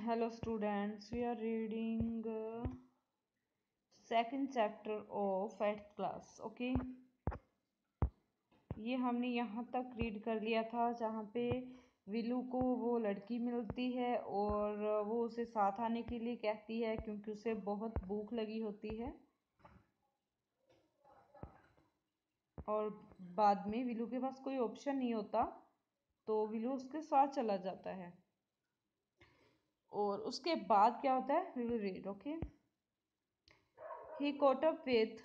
students. We are reading uh, second chapter of eighth class okay? ये हमने यहाँ तक रीड कर लिया था जहाँ पे विलू को वो लड़की मिलती है और वो उसे साथ आने के लिए कहती है क्योंकि उसे बहुत भूख लगी होती है। और बाद में विलू के पास कोई ऑप्शन नहीं होता तो विलू उसके साथ चला जाता है। और उसके बाद क्या होता है? We will read okay he caught up with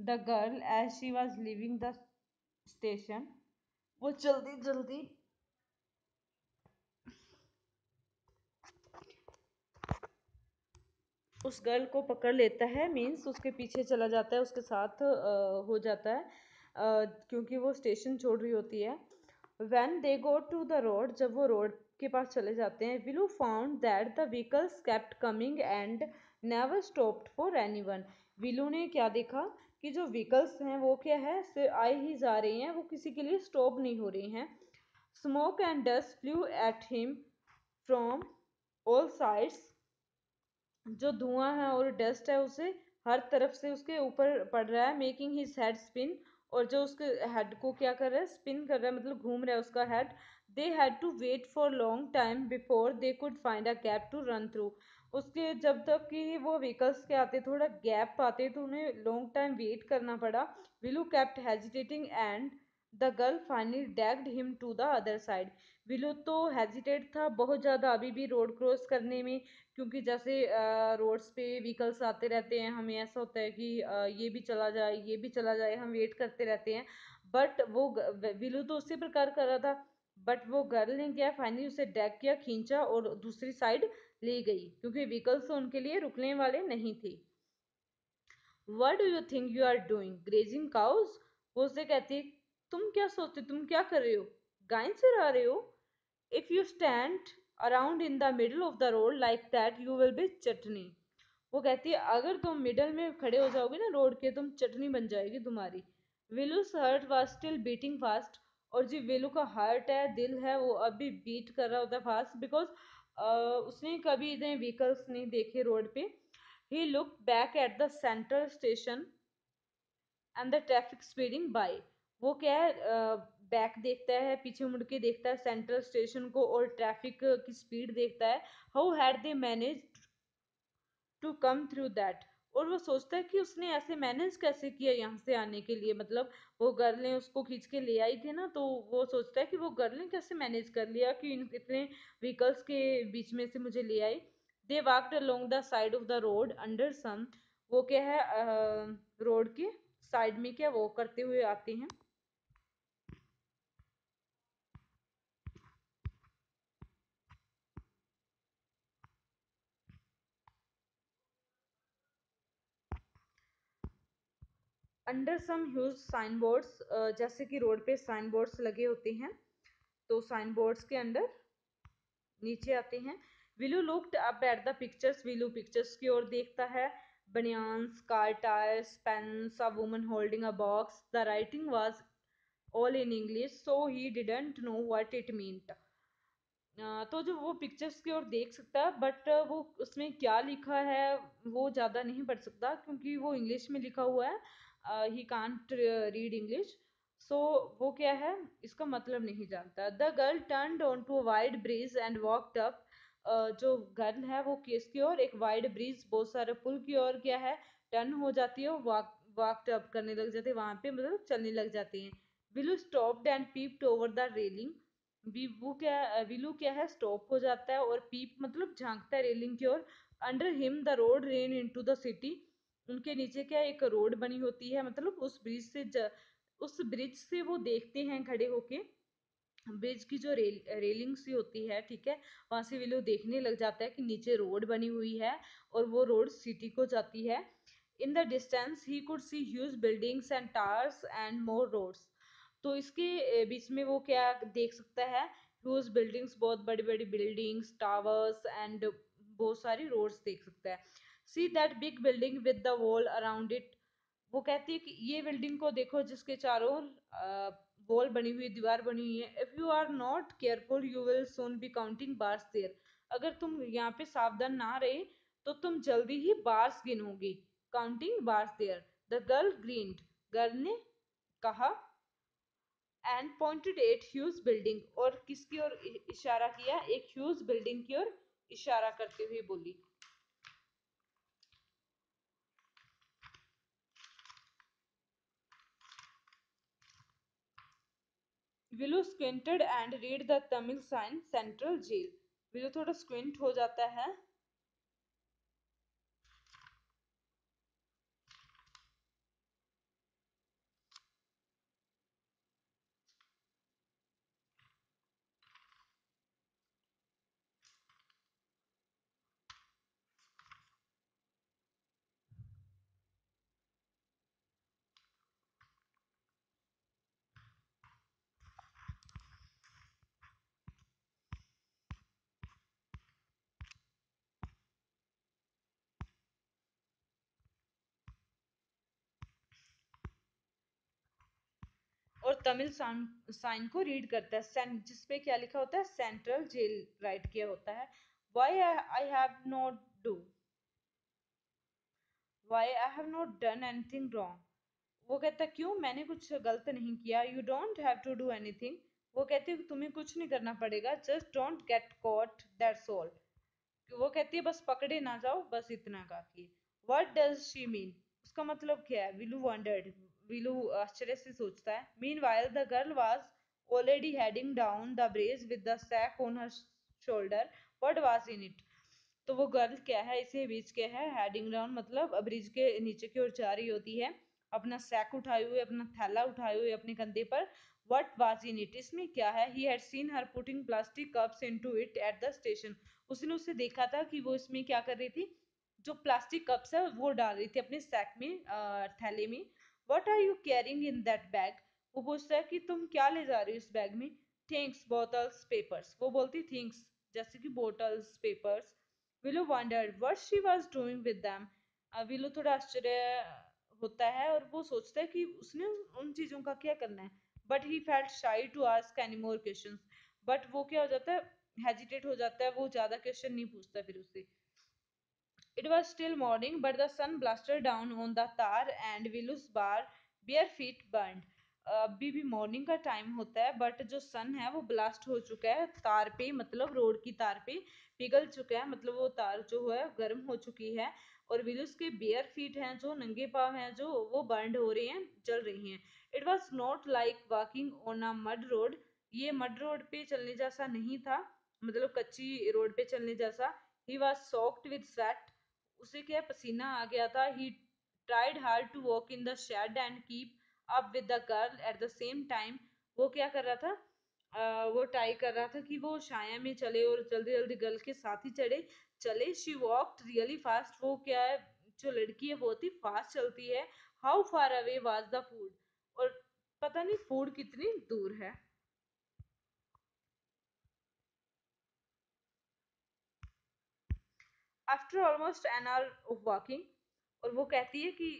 the girl as she was leaving the station वो जल्दी जल्दी उस गर्ल को पकड़ लेता है मीन्स उसके पीछे चला जाता है उसके साथ आ, हो जाता है आ, क्योंकि वो स्टेशन छोड़ रही होती है। When they go to the road जब वो रोड के पास चले जाते हैं Villu found that the vehicles kept coming and never stopped for any one Villu ने क्या देखा कि जो व्हीकल्स हैं, वो क्या है? सिर्फ़ आए ही जा रही हैं, वो किसी के लिए स्टॉप नहीं हो रही हैं। Smoke and dust flew at him from all sides जो धुआँ है और डस्ट है, उसे हर तरफ़ से उसके ऊपर पड़ रहा है मेकिंग हिज हेड स्पिन और जो उसके हेड को क्या कर रहा है स्पिन कर रहा है मतलब घूम रहा है उसका head they had to wait for long time before they could find a gap to run through उसके जब तक कि वो व्हीकल्स के आते, थोड़ा गैप पाते तो उन्हें लॉन्ग टाइम वेट करना पड़ा। Villu kept hesitating and the girl finally dragged him to the other side Villu तो हेजिटेट था बहुत ज़्यादा, अभी भी रोड क्रॉस करने में, क्योंकि जैसे रोड्स पे व्हीकल्स आते रहते हैं, हमें ऐसा होता है कि ये भी चला जाए, ये भी चला जाए, हम वेट करते रहते हैं। बट वो विलू तो उसी प्रकार कर रहा था बट वो गर्ल ने क्या फाइनली उसे डैग किया, खींचा और दूसरी साइड ले गई, क्योंकि व्हीकल्स तो उनके लिए रुकने वाले नहीं थे। What do you think you are doing grazing cows वो उसे कहती, तुम क्या सोचते, तुम क्या कर रहे हो? गाय चरा रहे हो if you stand around in the middle of the road like that you will be chutney. वो कहती है, अगर तुम मिडल में खड़े हो जाओगे ना रोड के, तुम चटनी बन जाएगी तुम्हारी। Villu's heart was still beating fast और जो वेलू का हार्ट है, दिल है, वो अभी बीट कर रहा होता है फास्ट बिकॉज़ उसने कभी इतने व्हीकल्स नहीं देखे रोड पे। He look back at the central station and the traffic speeding by वो क्या है बैक देखता है, पीछे मुड़ के देखता है सेंट्रल स्टेशन को और ट्रैफ़िक की स्पीड देखता है। How had they manage to come through that और वो सोचता है कि उसने ऐसे मैनेज कैसे किया यहाँ से आने के लिए? मतलब वो गर्ल उसको खींच के ले आई थी ना तो वो सोचता है कि वो गर्ल कैसे मैनेज कर लिया कि इन इतने व्हीकल्स के बीच में से मुझे ले आई। They walked along the side of the road under some वो क्या है रोड के साइड में क्या वो करते हुए आते हैं? Under some huge sign boards जैसे कि रोड पे साइन बोर्ड्स लगे होते हैं तो साइन बोर्ड्स के अंडर नीचे आते हैं। Villu looked up at the pictures, Villu pictures की ओर देखता है। Banians, car tyres, pens, a woman holding a box, the writing was all in English, so he didn't know what it meant तो जो वो पिक्चर्स की ओर देख सकता है, बट वो उसमें क्या लिखा है, वो ज़्यादा नहीं पढ़ सकता, क्योंकि वो इंग्लिश में लिखा हुआ है। He can't read English so वो क्या है? इसका मतलब नहीं जानता। The girl turn on to wide bridge and walked up जो गर्ल है, वो केस की ओर एक वाइड ब्रिज बहुत सारे पुल की ओर क्या है? टर्न हो जाती है वॉक वॉकड अप करने लग जाती है। वहाँ पे मतलब चलने लग जाती हैं। Villu stopped and peeped over the railing वो क्या विलू क्या है? स्टॉप हो जाता है और पीप मतलब झांकता है रेलिंग की ओर। Under him the road ran into the city उनके नीचे क्या एक रोड बनी होती है मतलब उस ब्रिज से ज, उस ब्रिज से वो देखते हैं खड़े होके। ब्रिज की जो रेल रेलिंग सी होती है ठीक है वहाँ से वे लोग देखने लग जाता है कि नीचे रोड बनी हुई है और वो रोड सिटी को जाती है। In the distance he could see huge buildings and towers and more roads. तो इसके बीच में वो क्या देख सकता है ह्यूज बिल्डिंग्स बहुत बड़ी बड़ी बिल्डिंग्स टावर्स एंड बहुत सारी रोड्स देख सकता है। See that big building with the wall around it वो कहती है कि ये बिल्डिंग को देखो जिसके चारों वॉल बनी हुई, दीवार बनी हुई है। If you are not careful you will soon be counting bars there अगर तुम यहाँ पे सावधान ना रहे तो तुम जल्दी ही bars गिनोगे। Counting bars there the girl grinned girl ने कहा and pointed at huge building और किसकी ओर इशारा किया? एक ह्यूज बिल्डिंग की ओर इशारा करते हुए बोली। Villu squinted and read the Tamil sign central jail. Villu थोड़ा स्क्विंट हो जाता है। तमिल साइन को रीड करता है। जिसपे क्या लिखा होता है? सेंट्रल जेल राइट किया होता है। Why I have not do why I have not done anything wrong वो कहता है, क्यों? मैंने कुछ गलत नहीं किया। You don't have to do anything वो कहती है तुम्हें कुछ नहीं करना पड़ेगा। Just don't get caught that's all वो कहती है, बस पकड़े ना जाओ, बस इतना काफ़ी वट डज शी मीन उसका मतलब क्या है? विलू वंडर्ड विलू आश्चर्य से सोचता है। Meanwhile the girl was already heading down the bridge with the sack on her shoulder what was in it तो वो गर्ल क्या है? इसे बीच के है। हेडिंग डाउन मतलब ब्रिज के नीचे की ओर जा रही होती है। अपना सैक उठाए हुए, अपना थैला उठाए हुए अपने कंधे पर। वट वाज इन इट इसमें क्या है? He had seen her putting plastic cups into it at the station उसने उसे देखा था कि वो इसमें क्या कर रही थी? जो प्लास्टिक कप्स है, वो डाल रही थी अपने सैक में थैले में। What are you carrying in that bag वो पूछता है कि तुम क्या ले जा रही हो इस बैग में? थिंग्स बोटल्स पेपर्स वो बोलती थिंग्स जैसे कि bottles papers Villu wonder what she was doing with them Villu थोड़ा आश्चर्य होता है और वो सोचता है कि उसने उन चीज़ों का क्या करना है। But he felt shy to ask any more question but वो क्या हो जाता है हेजिटेट हो जाता है, वो ज़्यादा क्वेश्चन नहीं पूछता फिर उससे। It was still morning, but the sun blasted down on the tar and Willow's bar bare feet burned. अभी भी मॉर्निंग का टाइम होता है बट जो सन है वो ब्लास्ट हो चुका है तार पे मतलब रोड की तार पे पिघल चुका है मतलब वो तार जो है गर्म हो चुकी है और विलुस के बेयर फीट हैं जो नंगे पाव हैं जो वो बर्न हो रहे हैं जल रही हैं। It was not like walking on a mud road ये मड रोड पे चलने जैसा नहीं था मतलब कच्ची रोड पे चलने जैसा। He was soaked with sweat उसे क्या पसीना आ गया था? He tried hard to walk in the shade and keep up with the girl at the same time वो क्या कर रहा था? आ, वो ट्राई कर रहा था कि वो छाया में चले और जल्दी जल्दी गर्ल के साथ ही चढ़े। चले। शी वॉकड रियली फास्ट वो क्या है? जो लड़की है बहुत ही फास्ट चलती है। How far away was the food और पता नहीं फ़ूड कितनी दूर है। After almost an hour of walking और वो कहती है कि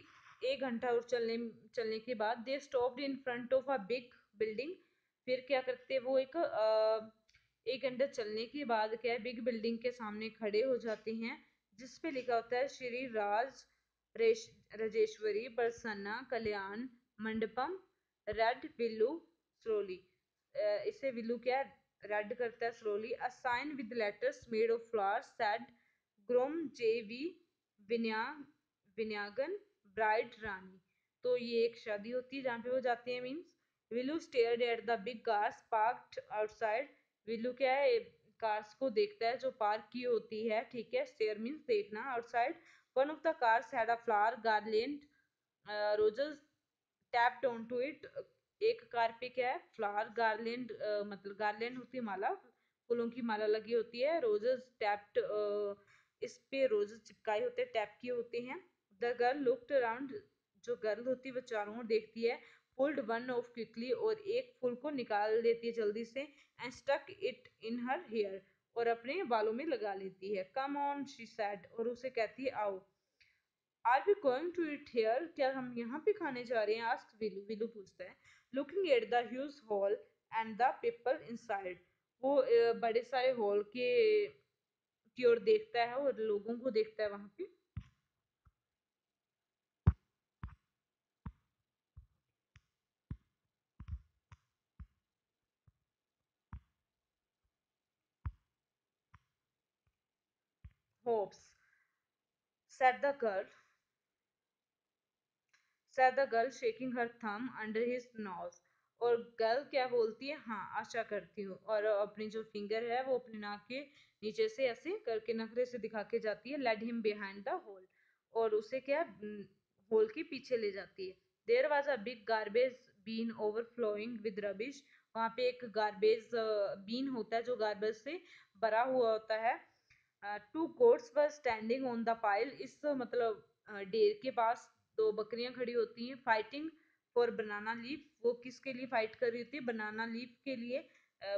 एक घंटा और चलने चलने के बाद they stopped in front of a big building फिर क्या करते, वो एक एक घंटा चलने के बाद क्या है बिग बिल्डिंग के सामने खड़े हो जाते हैं, जिस पे लिखा होता है श्री राज राजेश्वरी, प्रसन्ना, कल्याण, मंडपम, रेड, विल्लू स्लोली इसे विल्लू क्या रेड करता है slowly a sign with letters made of flower said groom J V विन्यागन, bride रानी। तो ये एक शादी होती है जहाँ पे वो जाते हैं means Villu stared at the big cars parked outside Villu क्या है कार्स को देखता है जो पार्क की होती है, ठीक है? स्टेयर मीन्स देखना outside one of the cars had a flower garland roses taped on to it एक कार पे क्या है फ्लावर गार्लेंड मतलब गार्लेंड होती है माला, फूलों की माला लगी होती है। रोजेस टैप्ड इस पे रोज चिपकाए होते, टैप किए होते हैं। द गर्ल लुक्ड अराउंड, जो गर्ल होती है, वो चारों ओर देखती है। पुल्ड वन ऑफ़ क्विकली और एक फूल को निकाल लेती है जल्दी से and stuck it in her hair और अपने बालों में लगा लेती है। कम ऑन, शी सैड और उसे कहती है, आओ। Are we going to eat here? क्या हम यहाँ पे खाने जा रहे हैं? आस्क विलू। विलू पूछता है। Looking at the huge hall and the people inside. वो बड़े सारे हॉल के की ओर देखता है और लोगों को देखता है वहाँ पे hopes said the girl said the girl shaking her thumb under his nose और गर्ल क्या बोलती है? हाँ आशा करती हूँ। और अपनी जो फिंगर है, वो अपने नाक के नीचे से ऐसे करके नखरे से दिखा के जाती है। Led him behind the hall और उसे क्या होल के पीछे ले जाती है। There was a big garbage bin overflowing with rubbish वहाँ पे एक गार्बेज बीन होता है जो गार्बेज से भरा हुआ होता है। Two goats were standing on the pile इस मतलब डेर के पास दो बकरियाँ खड़ी होती हैं फाइटिंग फॉर बनाना लीफ वो किसके लिए फाइट कर रही होती है बनाना लीफ के लिए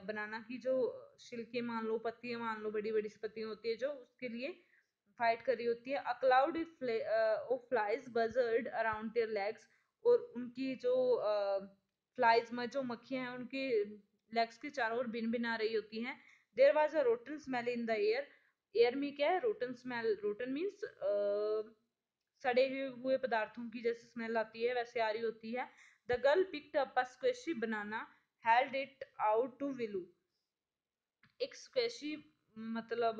बनाना की जो छिलके मान लो, पत्तियाँ मान लो, बड़ी बड़ी पत्तियाँ होती है, जो उसके लिए फाइट कर रही होती है। A cloud of flies buzzed around their legs और उनकी जो फ्लाइज में जो मक्खियाँ हैं, उनके लेग्स के चारों ओर बिन बिन आ रही होती हैं। There was a rotten smell in the air air में क्या है? रोटन स्मेल रोटन मीन्स सड़े हुए पदार्थों की जैसे स्मेल आती है, वैसे आ रही होती है। The girl picked up squashy banana held it out to Villu एक स्क्वेशी मतलब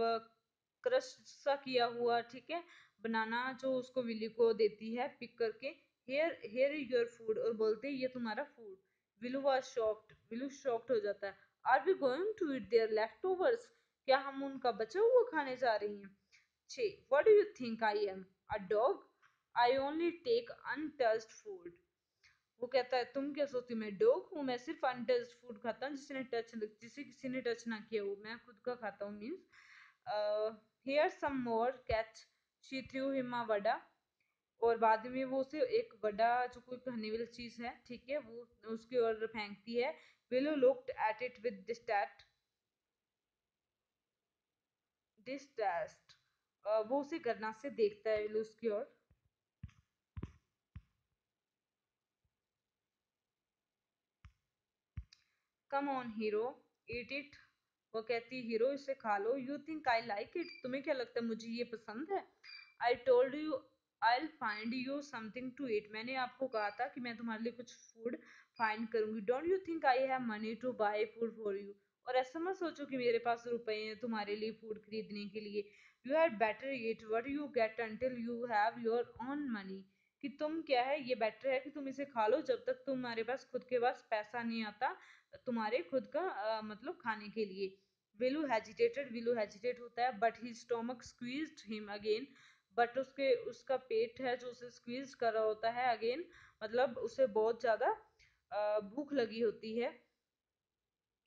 क्रश सा किया हुआ, ठीक है? बनाना जो उसको विली को देती है पिक करके हेयर हेयर योर फ़ूड और बोलते हैं, ये तुम्हारा food Villu was shocked Villu shocked हो जाता है। Are we going to eat their leftovers क्या हम उनका बचा हुआ खाने जा रही हैं? छे what do you think I am a dog I only take untouched food वो कहता है, तुम क्या सोचती मैं डॉग हूँ, मैं सिर्फ़ अनटच्ड फ़ूड खाता हूँ, जिसने टच जिसे किसी ने टच ना किया हो, मैं खुद का खाता हूँ means here some more catch she threw him vada, और बाद में वो उसे एक बड़ा जो कोई खाने वाली चीज़ है, ठीक है, वो उसकी ओर फेंकती है Villu looked at it with distaste distaste वो उसे करना से देखता है विलो उसकी ओर। Come on hero eat it वो कहती हीरो इसे खा लो। You think I like it तुम्हें क्या लगता है मुझे ये पसंद है? I told you I find you something to eat मैंने आपको कहा था कि मैं तुम्हारे लिए कुछ फ़ूड फाइंड करूँगी। Don't you think I have money to buy food for you और ऐसा मत सोचो कि मेरे पास रुपए हैं तुम्हारे लिए फ़ूड खरीदने के लिए। You had better eat what you get until you have your own money कि तुम क्या है ये बेटर है कि तुम इसे खा लो जब तक तुम्हारे पास खुद के पास पैसा नहीं आता तुम्हारे खुद का आ, मतलब खाने के लिए। विलू हेजिटेटेड विलू हेजिटेट होता है but he stomach squeezed him again but उसके उसका पेट है जो उसे स्क्वीज कर रहा होता है अगेन मतलब उसे बहुत ज़्यादा भूख लगी होती है।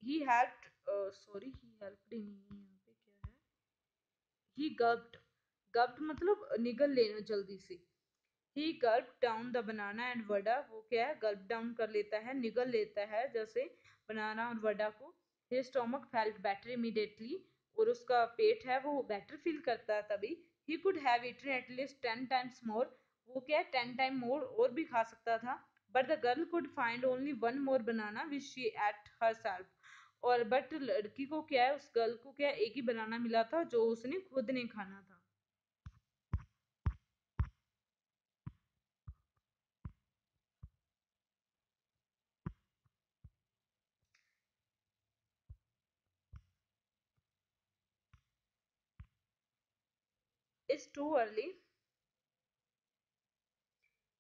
He helped sorry he helped नहीं यहाँ पे क्या है? ही गब्ड गब्ड मतलब निगल लेना जल्दी से। He gulp down the banana and vada वो क्या है गल्प डाउन कर लेता है, निगल लेता है, जैसे बनाना और वडा को। His stomach felt better immediately और उसका पेट है, वो बेटर फील करता है तभी। He could have eaten at least ten times more वो क्या है टेन टाइम मोर और भी खा सकता था। But the girl could find only one more banana which she ate herself और बट लड़की को क्या है, उस गर्ल को क्या है, एक ही बनाना मिला था, जो उसने खुद ने खाना था। It's too early.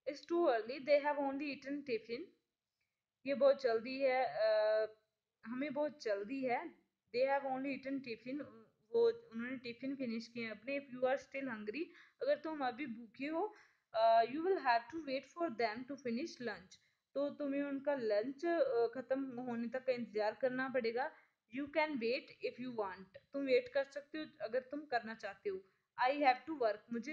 It's too early. They have only eaten tiffin. ये बहुत जल्दी है uh, हमें बहुत जल्दी है। They have only eaten tiffin वो उन्होंने टिफ़िन फिनिश किए अपने। If you are still hungry अगर तुम अभी भूखे हो you will have to wait for them to finish तो तुम्हें उनका लंच खत्म होने तक का इंतज़ार करना पड़ेगा। You can wait if you want तुम वेट कर सकते हो अगर तुम करना चाहते हो। आई हैव टू वर्क मुझे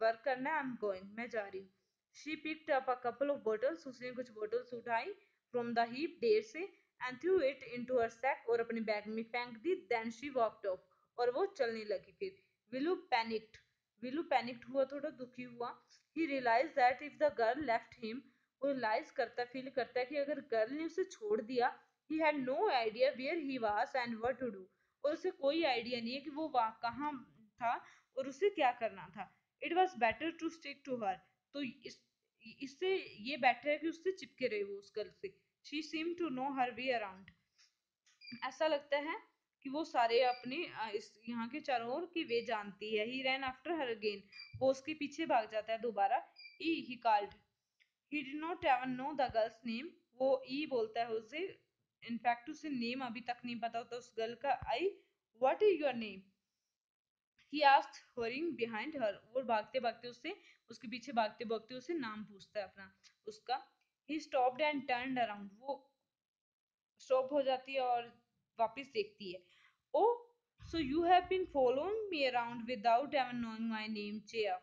वर्क करना है आई एम गोइंग मैं जा रही हूँ. She picked up a couple of bottles उसने कुछ बॉटल्स उठाई फ्रॉम द हीप देर से and threw it into her sack और अपने बैग में फेंक दी. देन शी वॉकड ऑफ़ और वो चलने लगी फिर. विलू पैनिक्ड विलू पैनिक्ड हुआ, थोड़ा दुखी हुआ. He realize that if the girl left him वो रियलाइज़ करता फील करता है कि अगर गर्ल ने उसे छोड़ दिया he had no idea where he was and what to do और उसे कोई आइडिया नहीं है कि वो वहाँ कहाँ था और उसे क्या करना था? It was better to stick to her तो इस, इससे ये बेटर है कि उससे चिपके रहे वो उस गर्ल से। She seem to know her way around ऐसा लगता है कि वो सारे अपने इस यहाँ के चारों ओर की वे जानती है। ही रैन आफ्टर हर अगेन वो उसके पीछे भाग जाता है दोबारा। ई he called he did not even know the girl's name वो ई बोलता है उसे। इनफैक्ट उसे नेम अभी तक नहीं पता होता उस गर्ल का। Hi what is your name he asked hurrying behind her वो भागते भागते उससे, उसके पीछे भागते भागते उसे नाम पूछता है अपना, उसका he stopped and turned around वो स्टॉप हो जाती है और वापस देखती है। ओ so you have been following me around without even knowing my name Cheya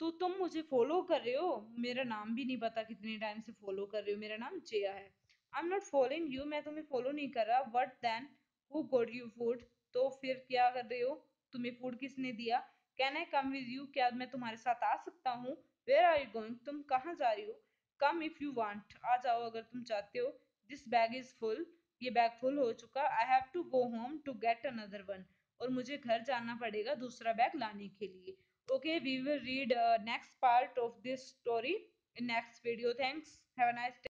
तो तुम मुझे फॉलो कर रहे हो? मेरा नाम भी नहीं पता कितने टाइम से फॉलो कर रहे हो। मेरा नाम चेया है। I am not following you मैं तुम्हें फॉलो नहीं कर रहा but then who got you food तो फिर क्या कर रहे हो? तुम्हें फ़ूड किसने दिया? Can I come with you क्या मैं तुम्हारे साथ आ सकता हूँ? वेयर आर यू गोइंग तुम कहाँ जा रही हो? कम इफ़ यू वांट आ जाओ अगर तुम चाहते हो। दिस बैग इज़ फुल ये बैग फुल हो चुका। I have to go home to get another one और मुझे घर जाना पड़ेगा दूसरा बैग लाने के लिए। Okay we will read next part of this story in next video thanks have a nice